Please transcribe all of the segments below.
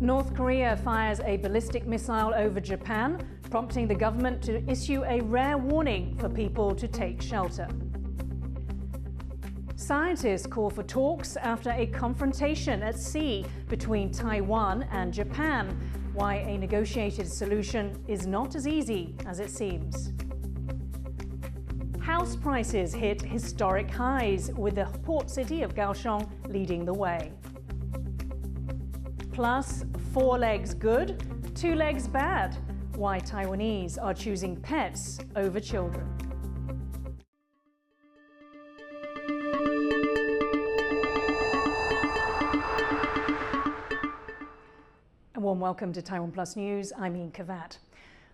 North Korea fires a ballistic missile over Japan, prompting the government to issue a rare warning for people to take shelter. Scientists call for talks after a confrontation at sea between Taiwan and Japan. Why a negotiated solution is not as easy as it seems. House prices hit historic highs, with the port city of Kaohsiung leading the way. Plus, four legs good, two legs bad. Why Taiwanese are choosing pets over children. A warm welcome to Taiwan Plus News. I'm Ian Khvat.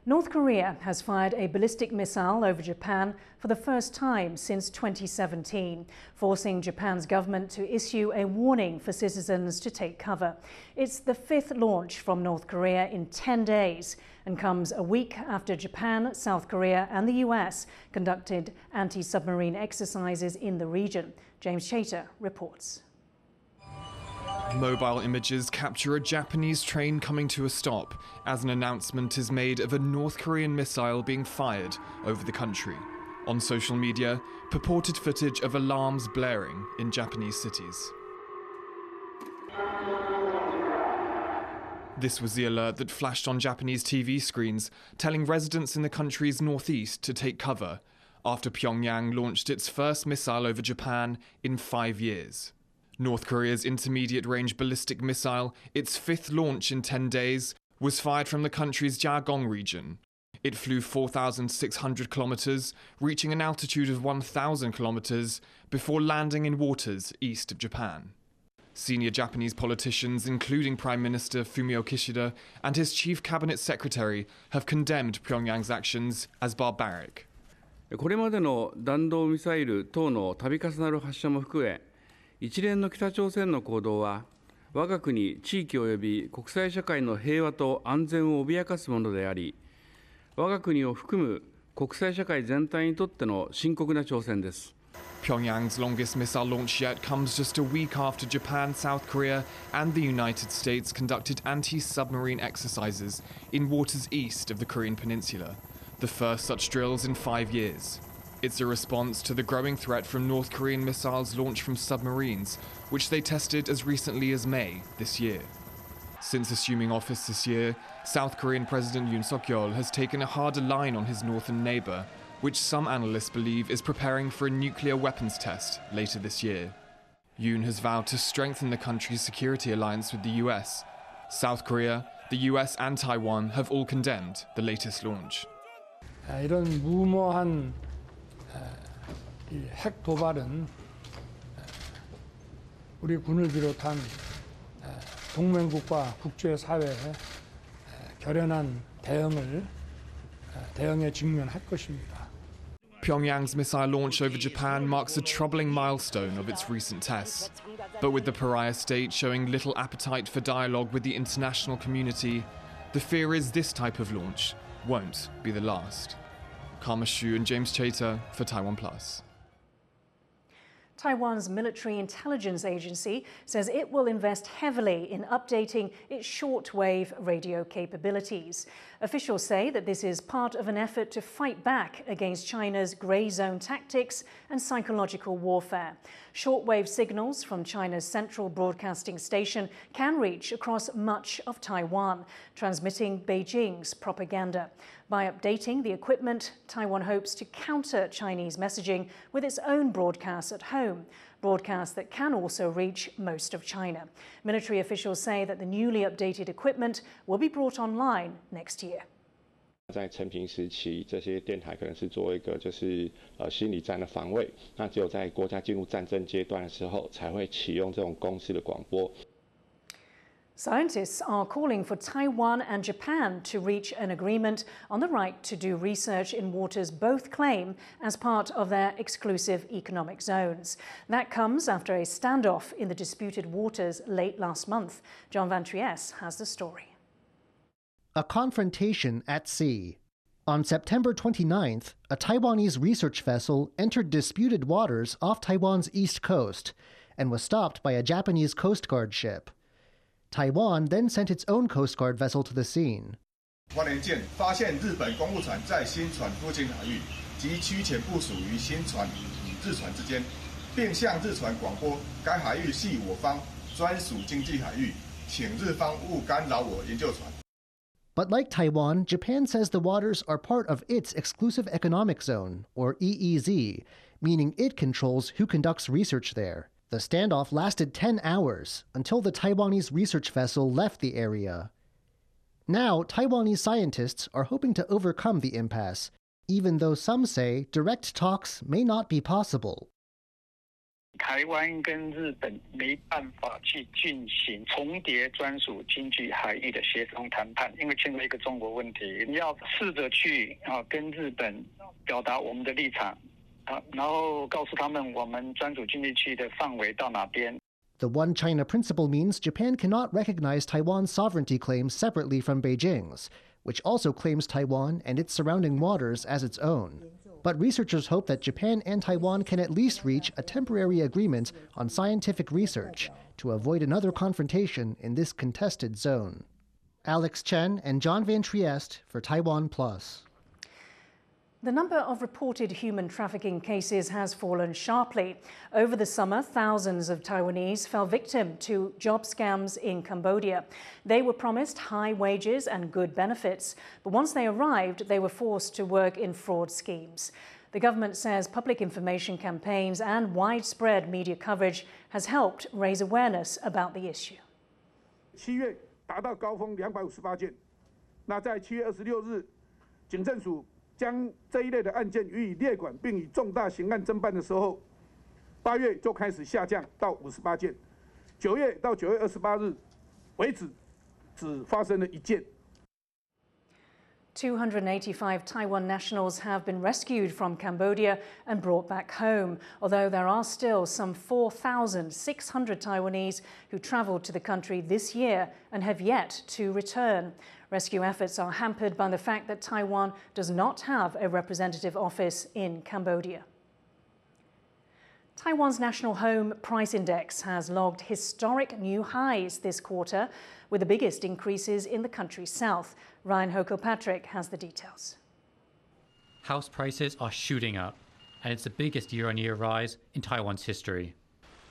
North Korea has fired a ballistic missile over Japan for the first time since 2017, forcing Japan's government to issue a warning for citizens to take cover. It's the fifth launch from North Korea in 10 days and comes a week after Japan, South Korea, and the US conducted anti submarine exercises in the region. James Chater reports. Mobile images capture a Japanese train coming to a stop as an announcement is made of a North Korean missile being fired over the country. On social media, purported footage of alarms blaring in Japanese cities. This was the alert that flashed on Japanese TV screens, telling residents in the country's northeast to take cover after Pyongyang launched its first missile over Japan in five years. North Korea's intermediate range ballistic missile, its fifth launch in 10 days, was fired from the country's Jagang region. It flew 4,600 kilometers, reaching an altitude of 1,000 kilometers, before landing in waters east of Japan. Senior Japanese politicians, including Prime Minister Fumio Kishida and his chief cabinet secretary, have condemned Pyongyang's actions as barbaric. 一連の北朝鮮の行動は、我が国、地域及び国際社会の平和と安全を脅かすものであり、我が国を含む国際社会全体にとっての深刻な挑戦です。Pyongyang's longest missile launch yet comes just a week after Japan, South Korea, and the United States conducted anti submarine exercises in waters east of the Korean Peninsula, the first such drills in five years. It's a response to the growing threat from North Korean missiles launched from submarines, which they tested as recently as May this year. Since assuming office this year, South Korean President Yoon Suk yeol has taken a harder line on his northern neighbour, which some analysts believe is preparing for a nuclear weapons test later this year. Yoon has vowed to strengthen the country's security alliance with the US. South Korea, the US, and Taiwan have all condemned the latest launch. 이런 무모한 핵 도발은 우리 군을 비롯한 동맹국과 국제 사회에 결연한 대응을 대응에 직면할 것입니다. Pyongyang's missile launch over Japan marks a troubling milestone of its recent tests. But with the pariah state showing little appetite for dialogue with the international community, the fear is this type of launch won't be the last. Karma Shu and James Chater for Taiwan Plus. Taiwan's military intelligence agency says it will invest heavily in updating its shortwave radio capabilities. Officials say that this is part of an effort to fight back against China's grey zone tactics and psychological warfare. Shortwave signals from China's central broadcasting station can reach across much of Taiwan, transmitting Beijing's propaganda. By updating the equipment, Taiwan hopes to counter Chinese messaging with its own broadcasts at home, broadcasts that can also reach most of China. Military officials say that the newly updated equipment will be brought online next year. 在成平时期，这些电台可能是做一个就是呃心理战的防卫，那只有在国家进入战争阶段的时候，才会启用这种公式的广播。 Scientists are calling for Taiwan and Japan to reach an agreement on the right to do research in waters both claim as part of their exclusive economic zones. That comes after a standoff in the disputed waters late last month. John Van Trieste has the story. A confrontation at sea. On September 29th, a Taiwanese research vessel entered disputed waters off Taiwan's east coast and was stopped by a Japanese Coast Guard ship. Taiwan then sent its own Coast Guard vessel to the scene. 花莲舰发现日本公务船在新船附近海域及区前部署于新船与日船之间，并向日船广播该海域系我方专属经济海域，请日方勿干扰我研究船。 But like Taiwan, Japan says the waters are part of its exclusive economic zone, or EEZ, meaning it controls who conducts research there. The standoff lasted 10 hours until the Taiwanese research vessel left the area. Now, Taiwanese scientists are hoping to overcome the impasse, even though some say direct talks may not be possible. 台湾跟日本没办法去进行重叠专属经济海域的协商谈判，因为牵扯一个中国问题，你要试着去啊跟日本表达我们的立场 啊，然后告诉他们我们专属经济区的范围到哪边。 The One China principle means Japan cannot recognize Taiwan's sovereignty claims separately from Beijing's, which also claims Taiwan and its surrounding waters as its own. But researchers hope that Japan and Taiwan can at least reach a temporary agreement on scientific research to avoid another confrontation in this contested zone. Alex Chen and John Van Trieste for Taiwan Plus. The number of reported human trafficking cases has fallen sharply. Over the summer, thousands of Taiwanese fell victim to job scams in Cambodia. They were promised high wages and good benefits, but once they arrived, they were forced to work in fraud schemes. The government says public information campaigns and widespread media coverage has helped raise awareness about the issue. 七月达到高峰两百五十八件，那在七月二十六日，警政署 将这一类的案件予以列管，并以重大刑案侦办的时候，八月就开始下降到五十八件，九月到九月二十八日为止，只发生了一件。285 Taiwan nationals have been rescued from Cambodia and brought back home, although there are still some 4,600 Taiwanese who travelled to the country this year and have yet to return. Rescue efforts are hampered by the fact that Taiwan does not have a representative office in Cambodia. Taiwan's national home price index has logged historic new highs this quarter, with the biggest increases in the country's south. Ryan Ho-Kilpatrick has the details. House prices are shooting up, and it's the biggest year on year rise in Taiwan's history.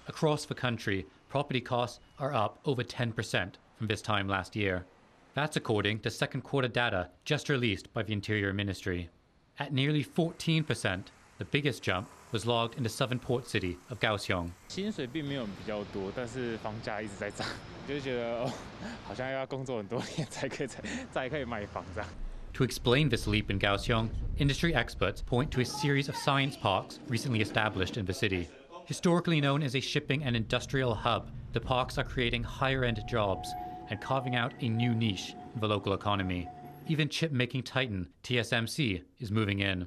Across the country, property costs are up over 10% from this time last year. That's according to second quarter data just released by the Interior Ministry. At nearly 14%, the biggest jump was logged in the southern port city of Kaohsiung. 薪水并没有比较多，但是房价一直在涨，就觉得哦，好像要工作很多年才可以才才可以买房这样。 To explain this leap in Kaohsiung, industry experts point to a series of science parks recently established in the city. Historically known as a shipping and industrial hub, the parks are creating higher end jobs and carving out a new niche in the local economy. Even chip making titan TSMC is moving in.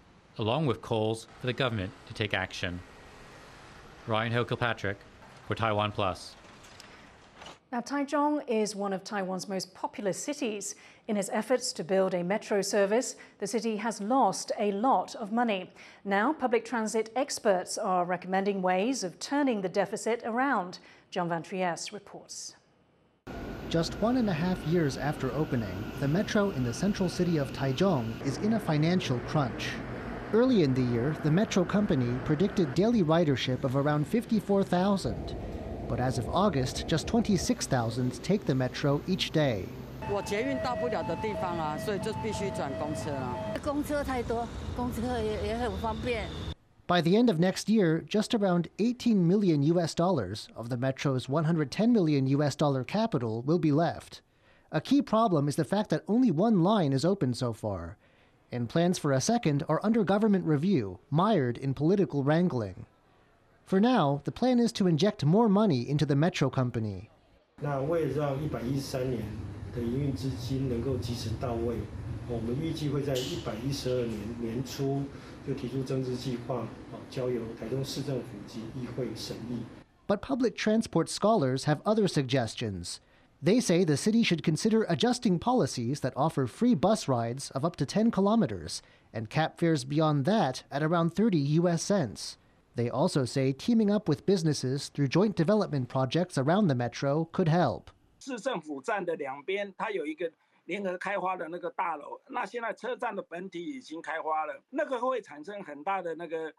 along with calls for the government to take action. Ryan Ho-Kilpatrick for Taiwan Plus. Now, Taichung is one of Taiwan's most populous cities. In its efforts to build a metro service, the city has lost a lot of money. Now, public transit experts are recommending ways of turning the deficit around. John Van Trieste reports. Just one and a half years after opening, the metro in the central city of Taichung is in a financial crunch. Early in the year, the metro company predicted daily ridership of around 54,000. But as of August, just 26,000 take the metro each day. 我捷运到不了的地方啊，所以就必须转公车啊。公车太多，公车也也很方便。 By the end of next year, just around 18 million US dollars of the metro's 110 million US dollar capital will be left. A key problem is the fact that only one line is open so far. and plans for a second are under government review, mired in political wrangling. For now, the plan is to inject more money into the metro company. 那为了让一百一十三年的营运资金能够及时到位，我们预计会在一百一十二年年初就提出增资计划，交由台中市政府及议会审议。But public transport scholars have other suggestions. They say the city should consider adjusting policies that offer free bus rides of up to 10 kilometers and cap fares beyond that at around 30 US cents. They also say teaming up with businesses through joint development projects around the metro could help. 市政府站的两边，它有一个联合开发的那个大楼。那现在车站的本体已经开发了，那个会产生很大的那个呃财务效益。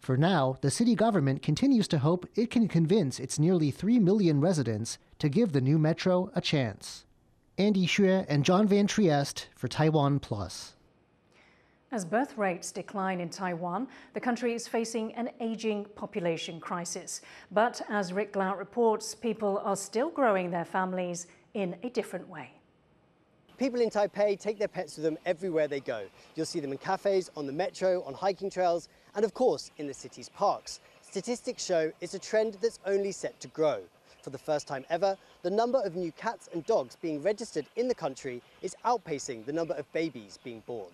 For now, the city government continues to hope it can convince its nearly 3 million residents to give the new metro a chance. Andy Xue and John Van Trieste for Taiwan Plus. As birth rates decline in Taiwan, the country is facing an aging population crisis. But as Rick Glauert reports, people are still growing their families in a different way. People in Taipei take their pets with them everywhere they go. You'll see them in cafes, on the metro, on hiking trails, and of course in the city's parks. Statistics show it's a trend that's only set to grow. For the first time ever, the number of new cats and dogs being registered in the country is outpacing the number of babies being born.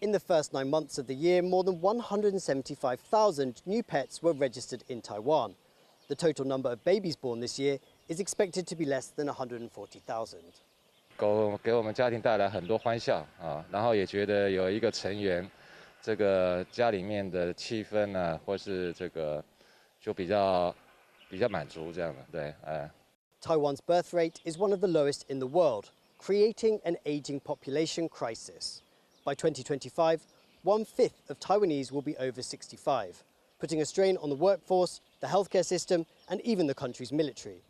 In the first nine months of the year, more than 175,000 new pets were registered in Taiwan. The total number of babies born this year is expected to be less than 140,000. 狗给我们家庭带来很多欢笑啊，然后也觉得有一个成员，这个家里面的气氛呢，或是这个就比较比较满足这样的，对，哎。Taiwan's birth rate is one of the lowest in the world, creating an aging population crisis. By 2025, one fifth of Taiwanese will be over 65, putting a strain on the workforce, the healthcare system, and even the country's military.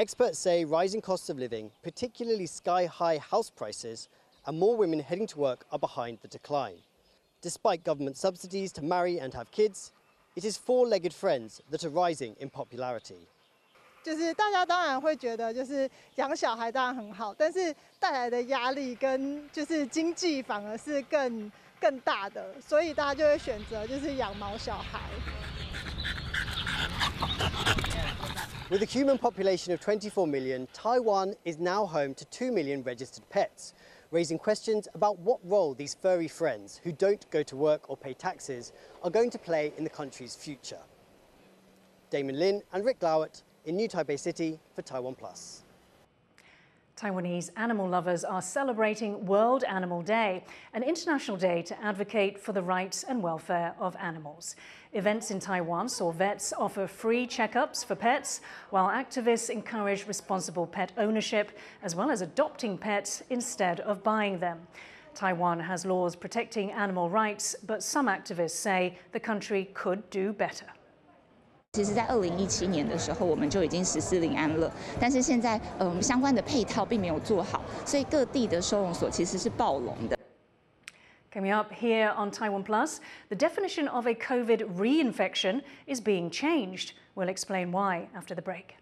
Experts say rising costs of living, particularly sky high house prices, and more women heading to work are behind the decline. Despite government subsidies to marry and have kids, it is four legged friends that are rising in popularity. 就是大家当然会觉得，就是养小孩当然很好，但是带来的压力跟就是经济反而是更更大的，所以大家就会选择就是养毛小孩。 With a human population of 24 million, Taiwan is now home to 2 million registered pets, raising questions about what role these furry friends who don't go to work or pay taxes are going to play in the country's future. Damon Lin and Rick Glauert in New Taipei City for Taiwan Plus. Taiwanese animal lovers are celebrating World Animal Day, an international day to advocate for the rights and welfare of animals. Events in Taiwan saw vets offer free checkups for pets, while activists encourage responsible pet ownership, as well as adopting pets instead of buying them. Taiwan has laws protecting animal rights, but some activists say the country could do better. 其实，在二零一七年的时候，我们就已经实施临安了，但是现在，嗯，相关的配套并没有做好，所以各地的收容所其实是暴龙的。Coming up here on Taiwan Plus, the definition of a COVID reinfection is being changed. We'll explain why after the break.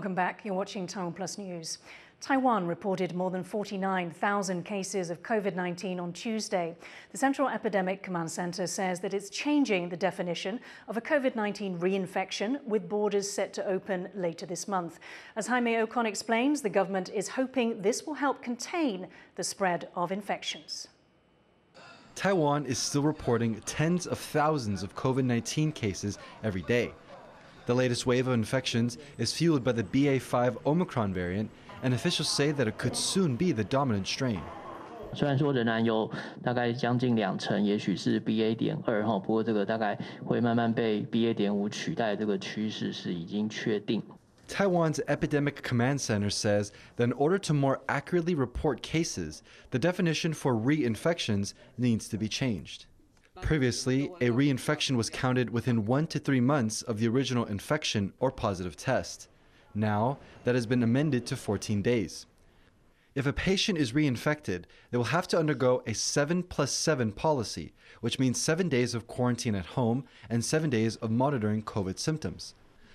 Welcome back. You're watching Taiwan Plus News. Taiwan reported more than 49,000 cases of COVID 19 on Tuesday. The Central Epidemic Command Center says that it's changing the definition of a COVID 19 reinfection, with borders set to open later this month. As Jaime Ocon explains, the government is hoping this will help contain the spread of infections. Taiwan is still reporting tens of thousands of COVID 19 cases every day. The latest wave of infections is fueled by the BA5 Omicron variant and officials say that it could soon be the dominant strain. 虽然说仍然有大概将近两成，也许是 BA 点二哈，不过这个大概会慢慢被 BA 点五取代，这个趋势是已经确定。Taiwan's Epidemic Command Center says that in order to more accurately report cases, the definition for reinfections needs to be changed. Previously, a reinfection was counted within one to three months of the original infection or positive test. Now, that has been amended to 14 days. If a patient is reinfected, they will have to undergo a 7 plus 7 policy, which means 7 days of quarantine at home and 7 days of monitoring COVID symptoms.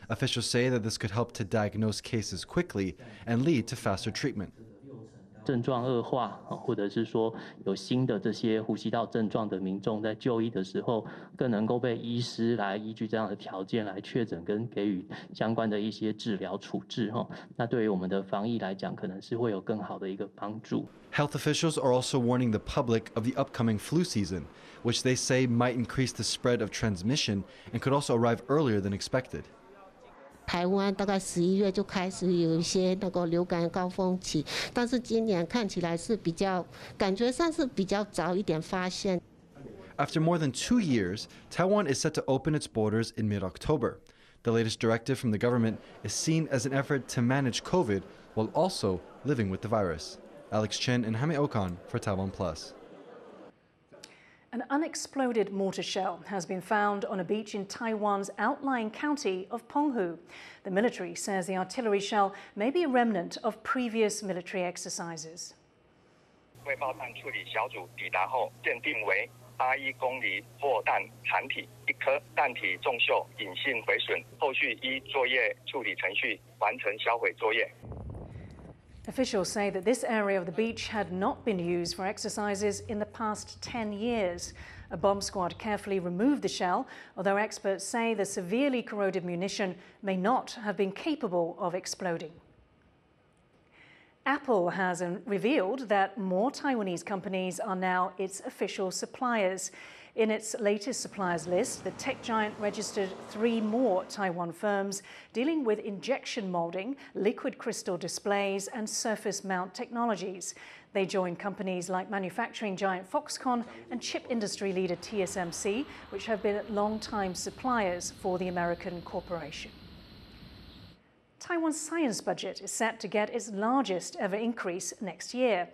Officials say that this could help to diagnose cases quickly and lead to faster treatment. 症状恶化，或者是说有新的这些呼吸道症状的民众，在就医的时候，更能够被医师来依据这样的条件来确诊跟给予相关的一些治疗处置。哈，那对于我们的防疫来讲，可能是会有更好的一个帮助。Health officials are also warning the public of the upcoming flu season, which they say might increase the spread of transmission and could also arrive earlier than expected. 台湾大概十一月就开始有一些那个流感高峰期，但是今年看起来是比较，感觉上是比较早一点发现。After more than two years, Taiwan is set to open its borders in mid October. The latest directive from the government is seen as an effort to manage COVID while also living with the virus. Alex Chen and Jaime Ocon for Taiwan Plus. An unexploded mortar shell has been found on a beach in Taiwan's outlying county of Penghu. The military says the artillery shell may be a remnant of previous military exercises. 未爆弹处理小组抵达后，鉴定为八一公里货弹残体一颗，弹体重锈，隐性毁损，后续依作业处理程序完成销毁作业。 Officials say that this area of the beach had not been used for exercises in the past 10 years. A bomb squad carefully removed the shell, although experts say the severely corroded munition may not have been capable of exploding. Apple has revealed that more Taiwanese companies are now its official suppliers. In its latest suppliers list, the tech giant registered three more Taiwan firms dealing with injection molding, liquid crystal displays, and surface mount technologies. They join companies like manufacturing giant Foxconn and chip industry leader TSMC, which have been long-time suppliers for the American corporation. Taiwan's science budget is set to get its largest ever increase next year.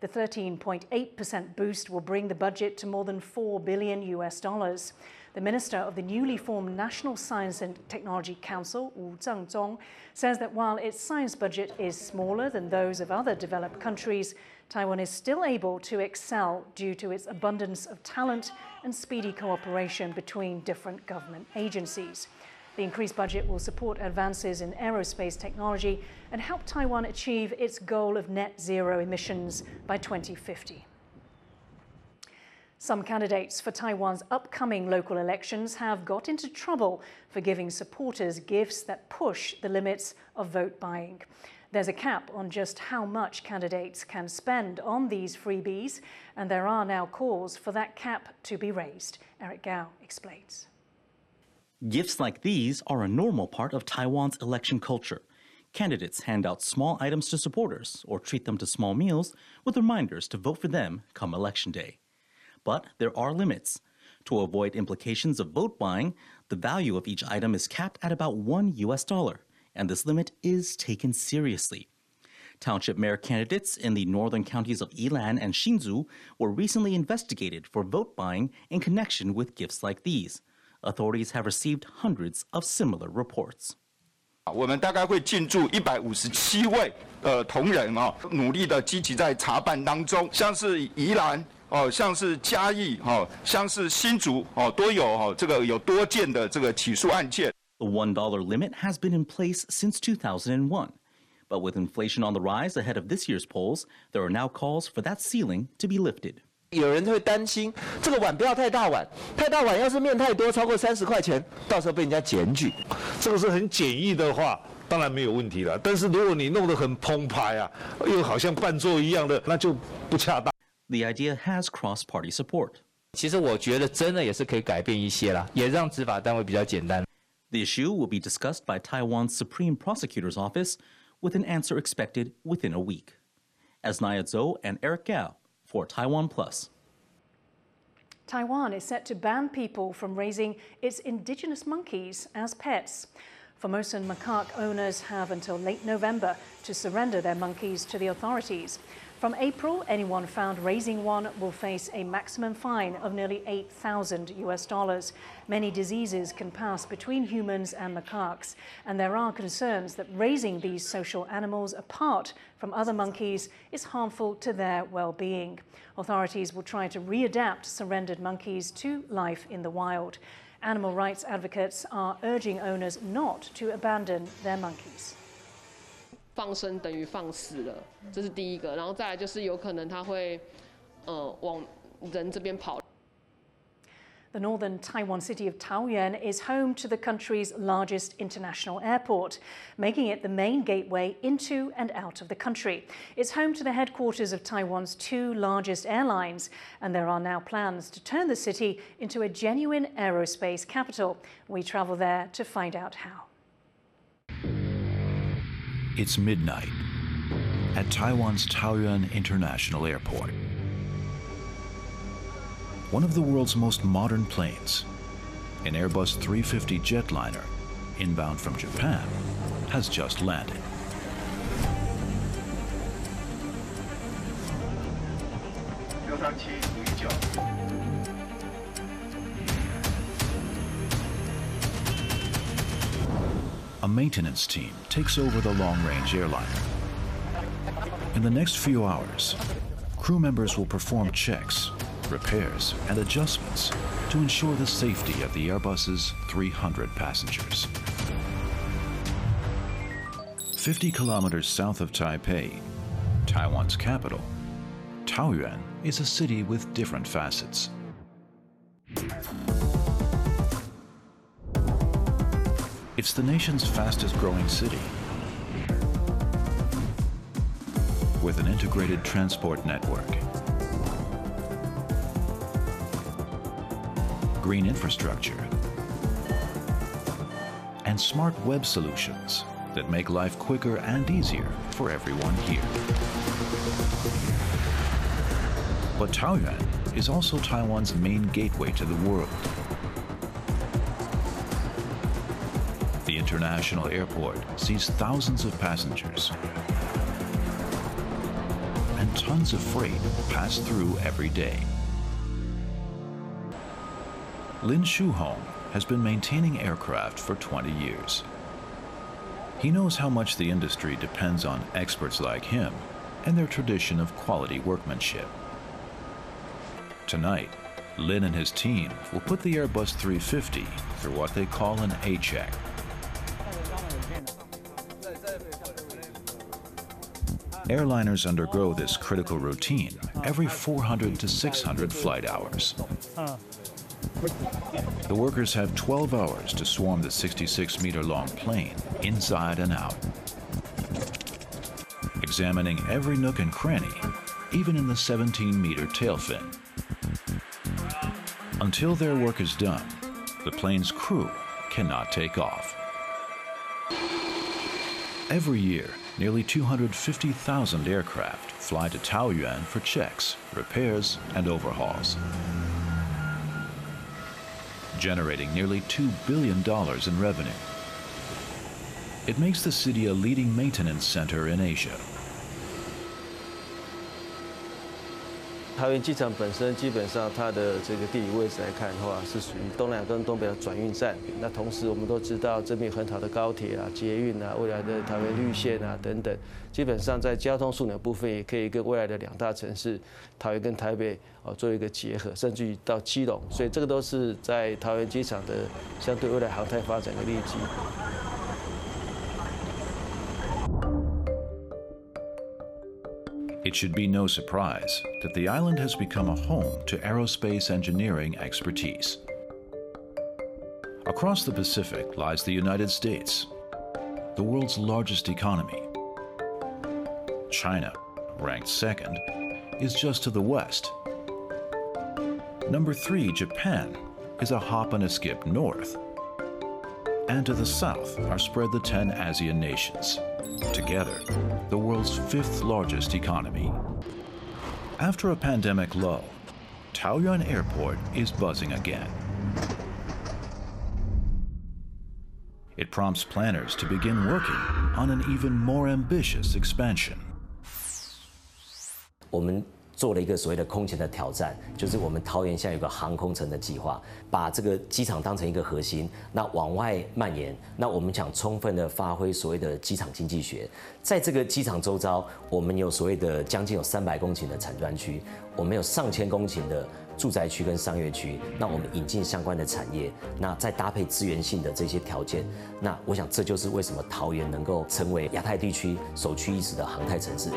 The 13.8% boost will bring the budget to more than 4 billion US dollars. The minister of the newly formed National Science and Technology Council, Wu Zhangzong, says that while its science budget is smaller than those of other developed countries, Taiwan is still able to excel due to its abundance of talent and speedy cooperation between different government agencies. The increased budget will support advances in aerospace technology and help Taiwan achieve its goal of net zero emissions by 2050. Some candidates for Taiwan's upcoming local elections have got into trouble for giving supporters gifts that push the limits of vote buying. There's a cap on just how much candidates can spend on these freebies, and there are now calls for that cap to be raised. Eric Gao explains. Gifts like these are a normal part of Taiwan's election culture. Candidates hand out small items to supporters or treat them to small meals with reminders to vote for them come election day. But there are limits. To avoid implications of vote buying, the value of each item is capped at about 1 US dollar, and this limit is taken seriously. Township mayor candidates in the northern counties of Yilan and Hsinchu were recently investigated for vote buying in connection with gifts like these. Authorities have received hundreds of similar reports. 我们大概会进驻一百五十七位呃同仁啊，努力的积极在查办当中，像是宜兰哦，像是嘉义哦，像是新竹哦，都有哦这个有多件的这个起诉案件。The one dollar limit has been in place since 2001. But with inflation on the rise ahead of this year's polls, there are now calls for that ceiling to be lifted. 有人会担心这个碗不要太大碗，太大碗要是面太多超过三十块钱，到时候被人家检举。这个是很简易的话，当然没有问题了。但是如果你弄得很澎湃啊，又好像伴奏一样的，那就不恰当。The idea has cross-party support. 其实我觉得真的也是可以改变一些啦，也让执法单位比较简单。The issue will be discussed by Taiwan's Supreme Prosecutor's Office, with an answer expected within a week. As Naya Zhou and Eric Gao for Taiwan Plus. Taiwan is set to ban people from raising its indigenous monkeys as pets. Formosan macaque owners have until late November to surrender their monkeys to the authorities. From April, anyone found raising one will face a maximum fine of nearly 8,000 US dollars. Many diseases can pass between humans and macaques, and there are concerns that raising these social animals apart from other monkeys is harmful to their well-being. Authorities will try to readapt surrendered monkeys to life in the wild. Animal rights advocates are urging owners not to abandon their monkeys. 放生等于放死了，这是第一个。然后再来就是有可能它会，呃，往人这边跑。The northern Taiwan city of Taoyuan is home to the country's largest international airport, making it the main gateway into and out of the country. It's home to the headquarters of Taiwan's two largest airlines, and there are now plans to turn the city into a genuine aerospace capital. We travel there to find out how. It's midnight at Taiwan's Taoyuan International Airport. One of the world's most modern planes, an Airbus 350 jetliner inbound from Japan, has just landed. A maintenance team takes over the long-range airliner. In the next few hours, crew members will perform checks, repairs, and adjustments to ensure the safety of the Airbus's 300 passengers. 50 kilometers south of Taipei, Taiwan's capital, Taoyuan is a city with different facets. It's the nation's fastest growing city. With an integrated transport network, green infrastructure, and smart web solutions that make life quicker and easier for everyone here. But Taoyuan is also Taiwan's main gateway to the world. International airport sees thousands of passengers and tons of freight pass through every day. Lin Shuhong has been maintaining aircraft for 20 years. He knows how much the industry depends on experts like him and their tradition of quality workmanship. Tonight, Lin and his team will put the Airbus 350 through what they call an A-check. Airliners undergo this critical routine every 400 to 600 flight hours. The workers have 12 hours to swarm the 66 meter long plane inside and out, examining every nook and cranny, even in the 17 meter tail fin. Until their work is done, the plane's crew cannot take off. Every year, nearly 250,000 aircraft fly to Taoyuan for checks, repairs, and overhauls, generating nearly $2 billion in revenue. It makes the city a leading maintenance center in Asia. 桃园机场本身基本上它的这个地理位置来看的话，是属于东南跟东北的转运站。那同时我们都知道这边有很好的高铁啊、捷运啊、未来的桃园绿线啊等等，基本上在交通枢纽部分也可以跟未来的两大城市桃园跟台北哦做一个结合，甚至于到基隆，所以这个都是在桃园机场的相对未来航太发展的利基。It should be no surprise that the island has become a home to aerospace engineering expertise. Across the Pacific lies the United States, the world's largest economy. China, ranked second, is just to the west. Number three, Japan, is a hop and a skip north. And to the south are spread the 10 ASEAN nations, together, the world's fifth largest economy. After a pandemic lull, Taoyuan Airport is buzzing again. It prompts planners to begin working on an even more ambitious expansion. 做了一个所谓的空前的挑战，就是我们桃园现在有个航空城的计划，把这个机场当成一个核心，那往外蔓延。那我们想充分的发挥所谓的机场经济学，在这个机场周遭，我们有所谓的将近有三百公顷的产专区，我们有上千公顷的住宅区跟商业区。那我们引进相关的产业，那再搭配资源性的这些条件，那我想这就是为什么桃园能够成为亚太地区首屈一指的航太城市。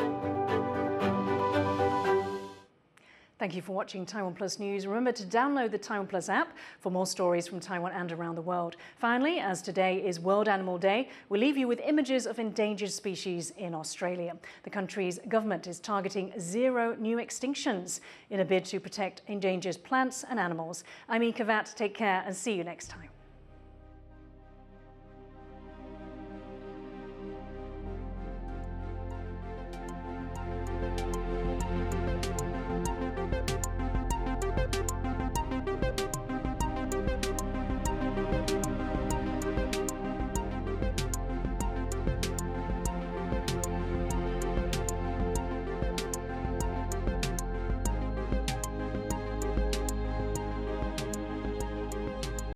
Thank you for watching Taiwan Plus News. Remember to download the Taiwan Plus app for more stories from Taiwan and around the world. Finally, as today is World Animal Day, we leave you with images of endangered species in Australia. The country's government is targeting zero new extinctions in a bid to protect endangered plants and animals. I'm Ian Khvat. Take care and see you next time.